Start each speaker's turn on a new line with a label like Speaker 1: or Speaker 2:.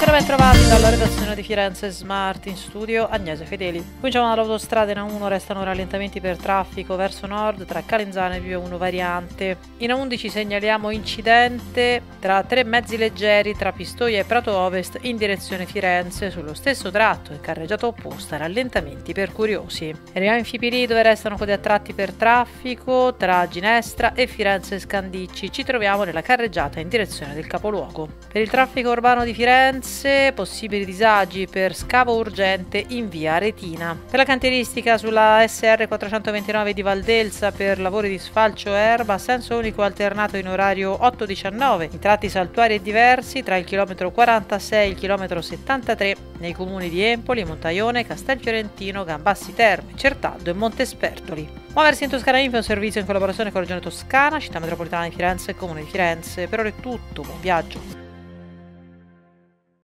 Speaker 1: Ancora ben trovati dalla redazione di Firenze Smart in studio Agnese Fedeli. Cominciamo dall'autostrada in A1, restano rallentamenti per traffico verso nord tra Calenzano e Via 1 Variante. In A11 segnaliamo incidente tra tre mezzi leggeri tra Pistoia e Prato Ovest in direzione Firenze sullo stesso tratto e carreggiata opposta, rallentamenti per curiosi. Arriviamo in Fipili dove restano code a tratti per traffico tra Ginestra e Firenze Scandicci. Ci troviamo nella carreggiata in direzione del capoluogo. Per il traffico urbano di Firenze possibili disagi per scavo urgente in via Retina. Per la cantieristica sulla SR 429 di Valdelsa per lavori di sfalcio erba, senso unico alternato in orario 8-19, in tratti saltuari e diversi tra il chilometro 46 e il chilometro 73 nei comuni di Empoli, Montaione, Castelfiorentino, Gambassi Terme, Certaldo e Montespertoli. Muoversi in Toscana Info è un servizio in collaborazione con la Regione Toscana, Città Metropolitana di Firenze e Comune di Firenze. Per ora è tutto, buon viaggio!